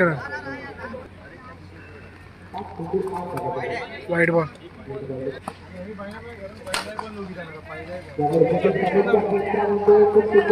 Run wide ball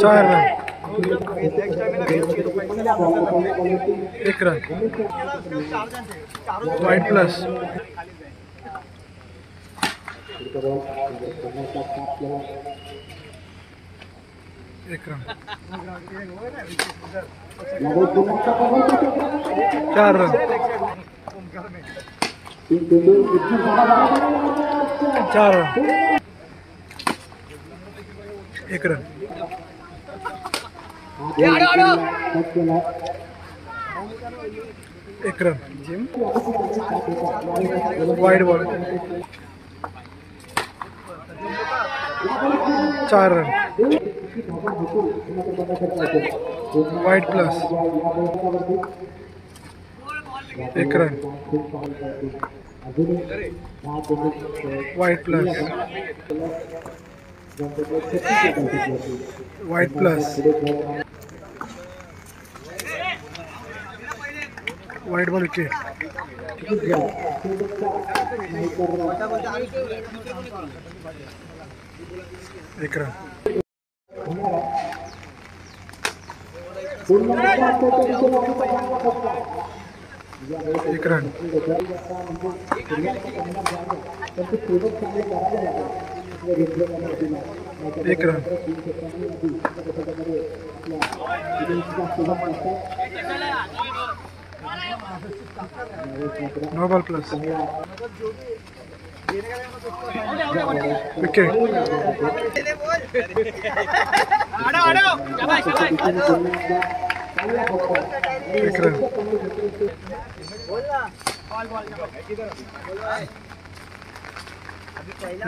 चार run. एक run. Wide plus चार रन चार रन एक रन एक रन वाइड बॉल चार रन वाइड प्लस एक run. Wide plus wide plus wide ball wicket एक रन. एक रन। एक रन। नो प्लस विकेट आड़ो आड़ो शाबाश शाबाश एक रन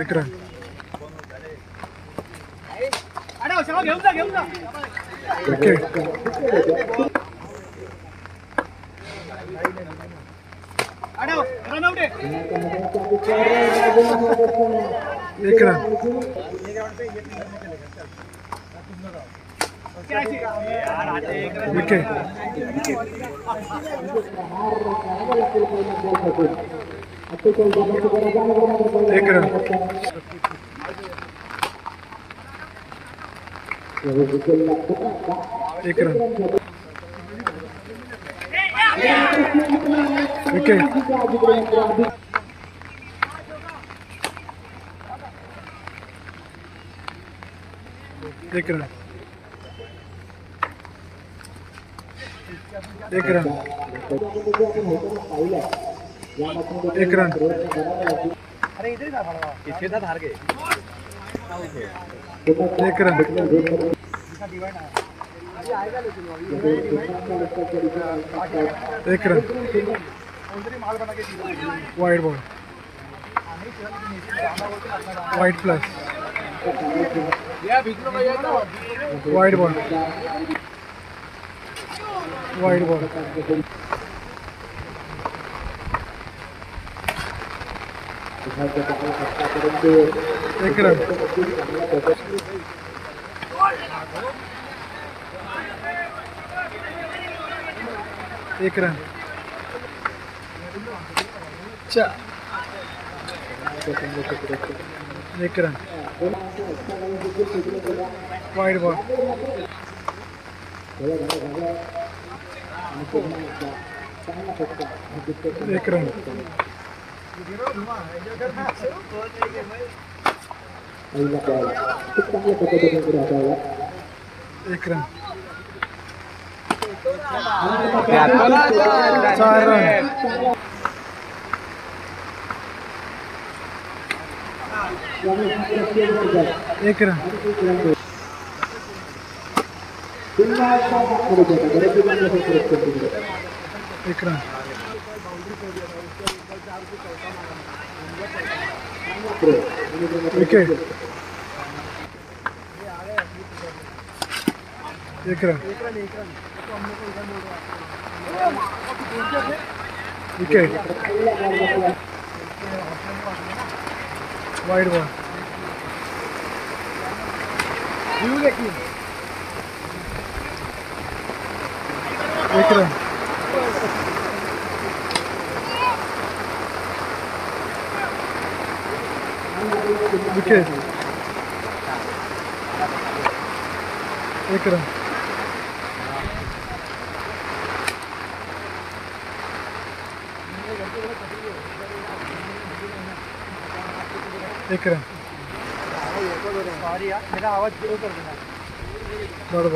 एक रन आड़ो शाबाश घेऊन जा घेऊन जा विकेट आड़ो रन आउट एक रन यार आते एक रन विकेट एक रन। एक रन। विकेट एक रन एक रन एक रन अरे इधर ही था खड़ा पीछे था हार गए एक रन एक रन माल बना के दिया wide ball wide plus wide ball wide ball एक रन एक रन चार एक रन वाइड बॉल एक रन एक रन चार रन एक रन एक रन विकेट एक रन विकेट वाइड बॉल एक रन विकेट। एक रन एक रन सॉरी यार मेरा आवाज़ कर देना। बॉल